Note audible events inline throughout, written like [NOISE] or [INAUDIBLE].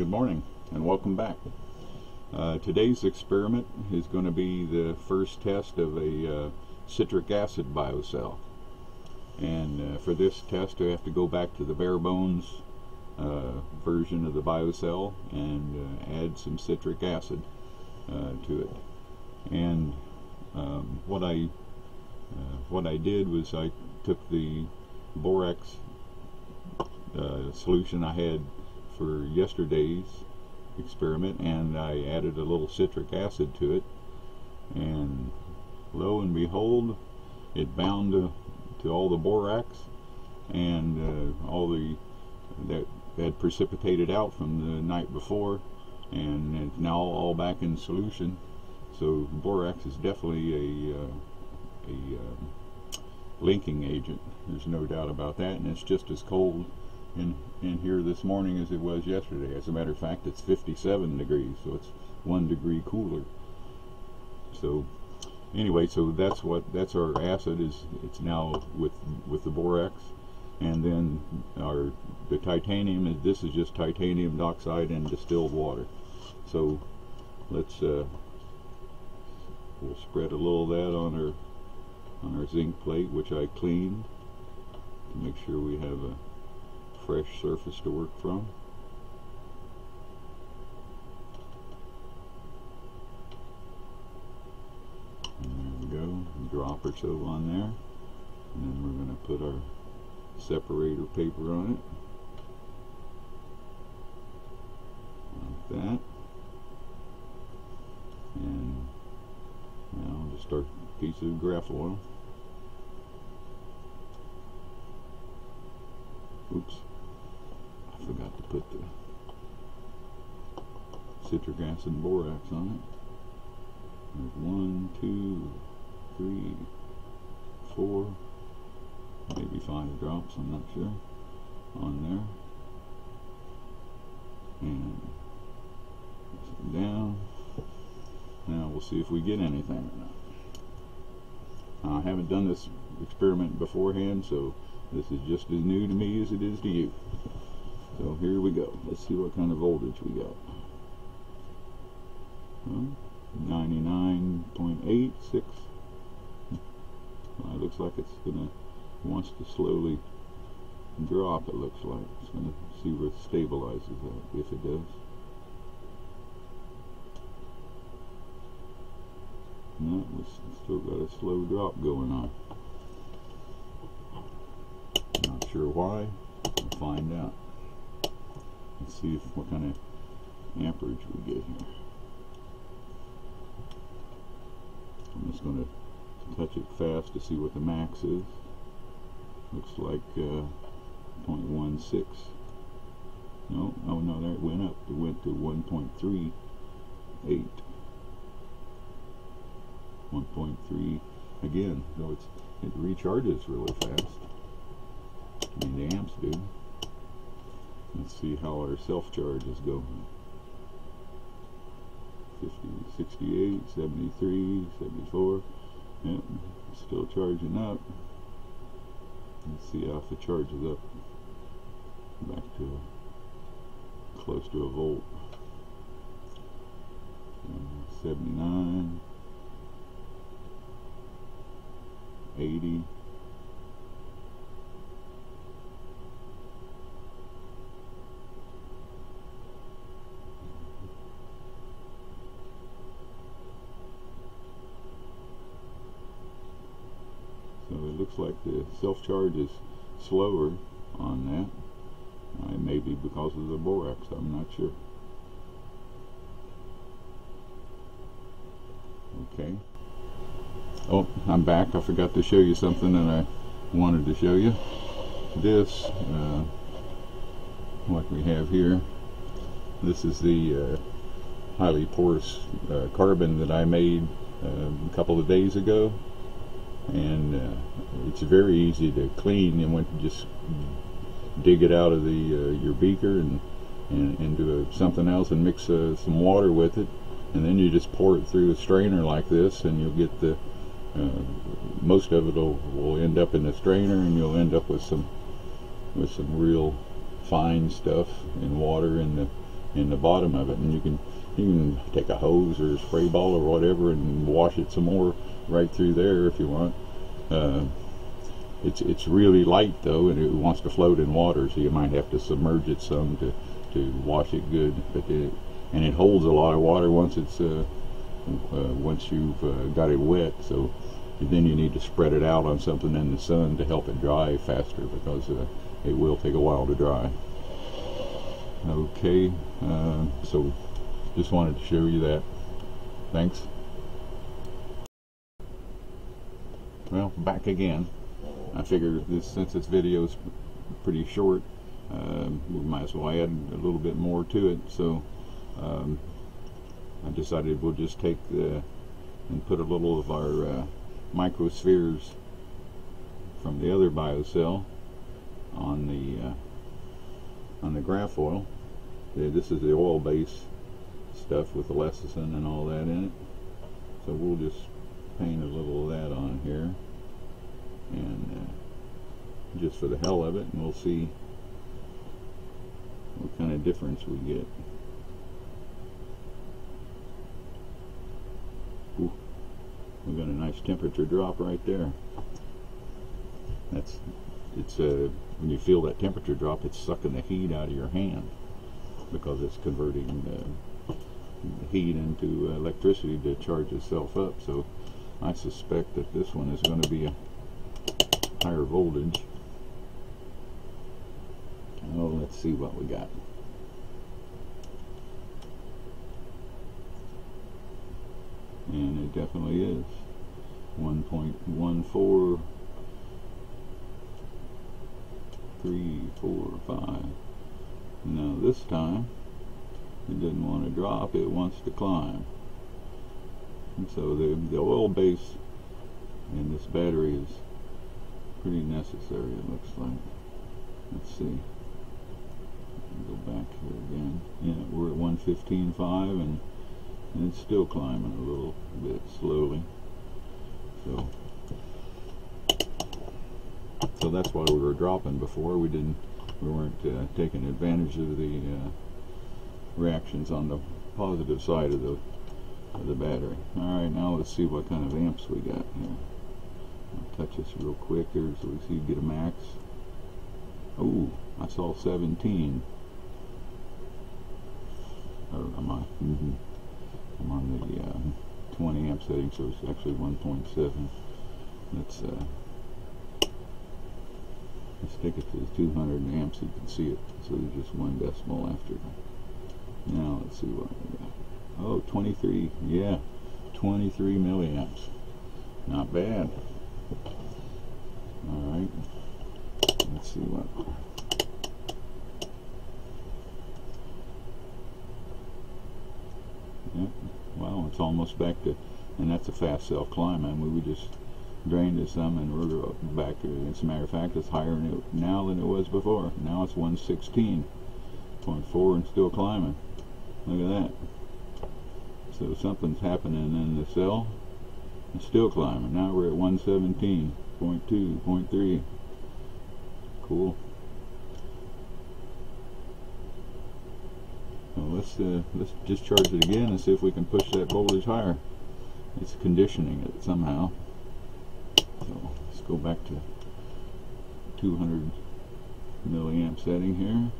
Good morning and welcome back. Uh, today's experiment is going to be the first test of a uh, citric acid biocell. And uh, for this test I have to go back to the bare bones uh, version of the biocell and uh, add some citric acid uh, to it. And um, what I what I did was I took the borax solution I had for yesterday's experiment and I added a little citric acid to it. And lo and behold it bound to, to all the borax and uh, all the that had precipitated out from the night before and it's now all back in solution. So borax is definitely a, uh, a uh, linking agent. There's no doubt about that and it's just as cold in in here this morning as it was yesterday. As a matter of fact, it's 57 degrees, so it's one degree cooler. So anyway, so that's what that's our acid is. It's now with with the borax, and then our the titanium is this is just titanium dioxide and distilled water. So let's uh, we'll spread a little of that on our on our zinc plate, which I cleaned to make sure we have a fresh surface to work from. And there we go, a drop or so on there. And then we're going to put our separator paper on it. Like that. And now just our piece of Grafoil. Oops forgot to put the and borax on it. There's one, two, three, four, maybe five drops, I'm not sure, on there. And down. Now we'll see if we get anything or not. I haven't done this experiment beforehand, so this is just as new to me as it is to you. So here we go. Let's see what kind of voltage we got. 99.86. It looks like it's gonna wants to slowly drop. It looks like it's gonna see where it stabilizes at if it does. No, it's still got a slow drop going on. Not sure why. We'll find out. Let's see if, what kind of amperage we get here. I'm just going to touch it fast to see what the max is. Looks like uh, 0.16. No, oh no, it went up. It went to 1.38. 1.3 again, so it's it recharges really fast. I mean the amps do. Let's see how our self-charge is going. 50, 68, 73, 74. Yep, still charging up. Let's see it charges up back to close to a volt. 79, 80. Looks like the self-charge is slower on that. Uh, it may be because of the borax, I'm not sure. Okay. Oh, I'm back. I forgot to show you something that I wanted to show you. This, uh, what we have here, this is the uh, highly porous uh, carbon that I made uh, a couple of days ago and uh, it's very easy to clean and when you just dig it out of the uh, your beaker and and, and do a, something else and mix uh, some water with it. And then you just pour it through a strainer like this and you'll get the uh, most of it will, end up in the strainer and you'll end up with some with some real fine stuff in water in the in the bottom of it, and you can you can take a hose or a spray ball or whatever and wash it some more right through there if you want. Uh, it's it's really light though, and it wants to float in water, so you might have to submerge it some to to wash it good. But it, and it holds a lot of water once it's uh, uh, once you've uh, got it wet. So then you need to spread it out on something in the sun to help it dry faster because uh, it will take a while to dry. Okay, uh, so just wanted to show you that. Thanks. Well, back again. I figured this since this video is pretty short, um, we might as well add a little bit more to it. So um, I decided we'll just take the and put a little of our uh, microspheres from the other biocell on the uh, on the Grafoil. This is the oil base stuff with the lecithin and all that in it. So we'll just paint a little of that on here and uh, just for the hell of it and we'll see what kind of difference we get. Ooh, we got a nice temperature drop right there. That's it's uh, when you feel that temperature drop, it's sucking the heat out of your hand because it's converting heat into uh, electricity to charge itself up. So I suspect that this one is going to be a higher voltage. Oh, let's see what we got. And it definitely is 1.14 three, four, five. Now this time, it doesn't want to drop, it wants to climb. And so the, the oil base in this battery is pretty necessary, it looks like. Let's see. Go back here again. Yeah, we're at 115.5 and, and it's still climbing a little bit slowly. So so that's why we were dropping before. We didn't, we weren't uh, taking advantage of the uh, reactions on the positive side of the of the battery. All right, now let's see what kind of amps we got here. I'll touch this real quick here so we see get a max. Oh, I saw 17. Or am I? Mm -hmm. I'm on the uh, 20 amp setting, so it's actually 1.7. Let's uh, Let's take it to the 200 amps you can see it. So there's just one decimal after. Now let's see what we. Oh, 23. Yeah, 23 milliamps. Not bad. All right. Let's see what. Yep. Wow, it's almost back to, and that's a fast self climb. I mean, we just drained it some and we're back as a matter of fact it's higher now than it was before now it's 116.4 and still climbing look at that. So something's happening in the cell. It's still climbing. Now we're at 117.2 0.3 cool. Let's uh, let's discharge it again and see if we can push that voltage higher. It's conditioning it somehow. So let's go back to 200 milliamp setting here.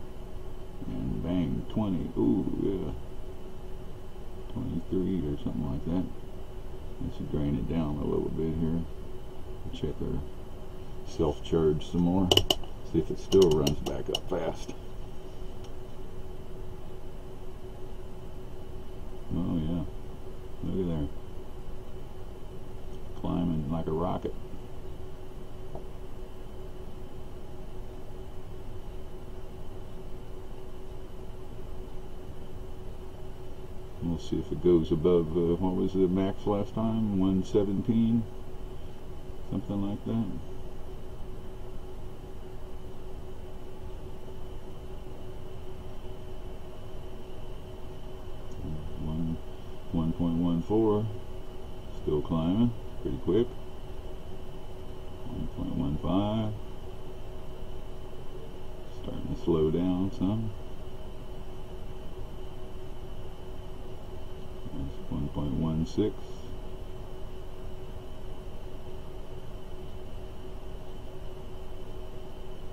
And bang, 20. Ooh, yeah. 23 or something like that. Let's drain it down a little bit here. Check our self-charge some more. See if it still runs back up fast. Oh yeah. Look at there. Climbing like a rocket. We'll see if it goes above, uh, what was the max last time? 117? Something like that. One, 1.14, still climbing, pretty quick. 1.15, starting to slow down some. 106.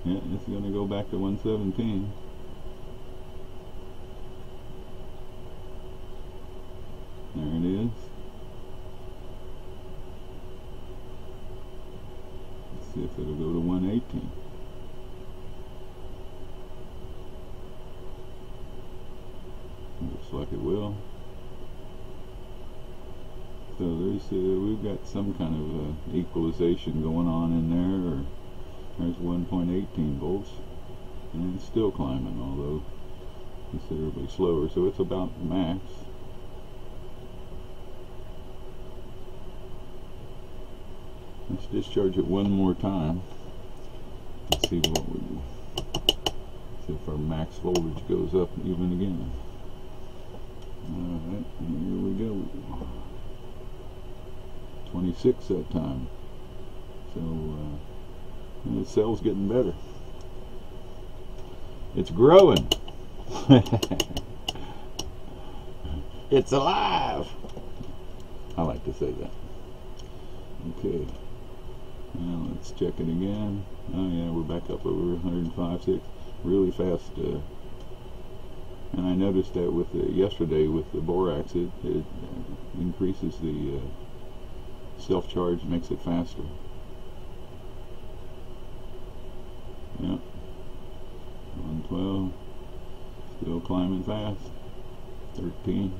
Yeah, it's going to go back to 117. There it is. Let's see if it'll go to 118. Looks like it will. So there's uh, we've got some kind of uh, equalization going on in there. Or there's 1.18 volts, and it's still climbing, although considerably slower. So it's about max. Let's discharge it one more time. Let's see what we do. See if our max voltage goes up even again. Alright, here we go. 26 that time. So uh, the cell's getting better. It's growing. [LAUGHS] it's alive. I like to say that. Okay. Now let's check it again. Oh yeah, we're back up over 105, 6. Really fast. Uh, and I noticed that with the, yesterday with the borax, it, it uh, increases the uh, self-charge, makes it faster. Yep. 112. Still climbing fast. 13.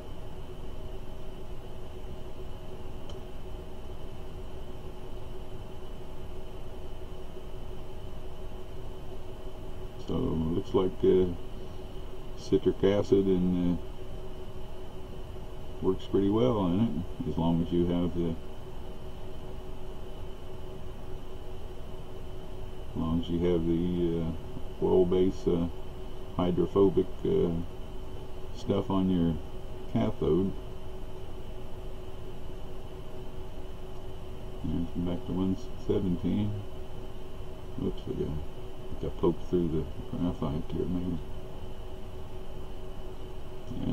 So looks like uh, citric acid and uh, works pretty well in it as long as you have the as long as you have the uh, oil base uh, hydrophobic uh, stuff on your cathode and back to 117 Oops, I got, I got poked through the graphite here maybe yeah.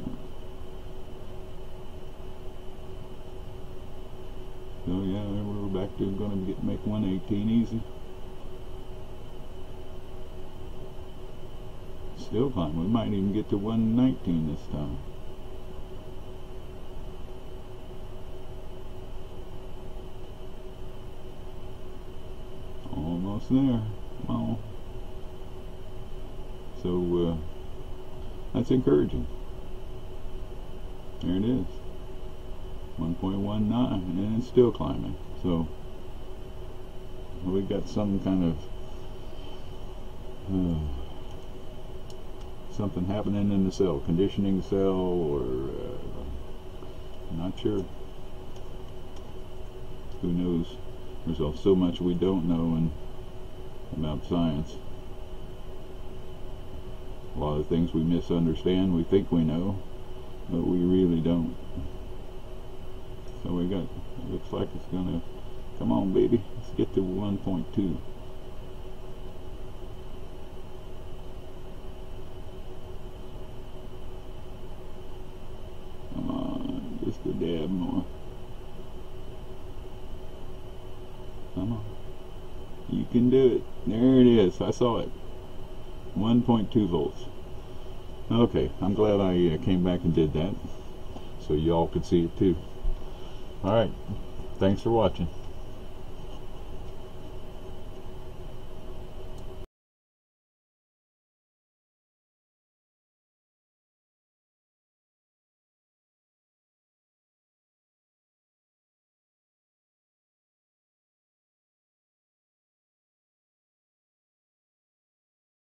So yeah, we're back to going to make 118 easy. Still. We might even get to 119 this time. Almost there. Well, so uh, that's encouraging. There it is. 1.19 and it's still climbing. So we've got some kind of uh, something happening in the cell, conditioning the cell or uh, not sure. Who knows? There's so much we don't know in, about science. A lot of things we misunderstand, we think we know but we really don't. So we got, looks like it's gonna, come on baby, let's get to 1.2. Come on, just a dab more. Come on. You can do it. There it is. I saw it. 1.2 volts. Okay, I'm glad I uh, came back and did that so y'all could see it too. Alright, thanks for watching.